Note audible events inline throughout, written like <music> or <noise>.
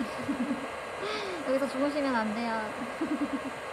언니. <laughs> 여기서 주무시면 안 돼요. <laughs>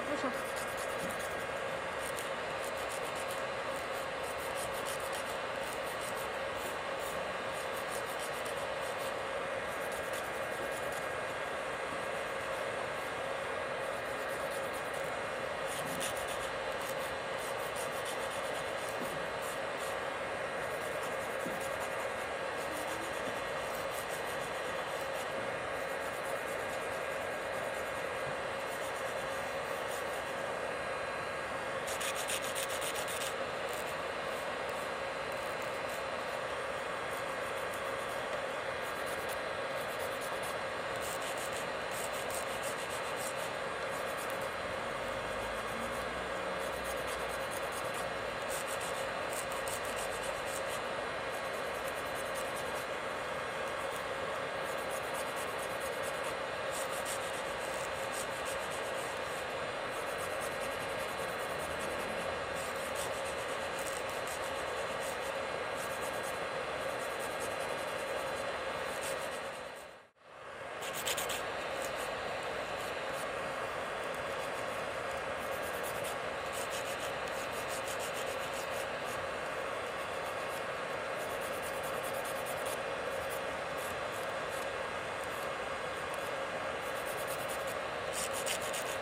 不丑あ。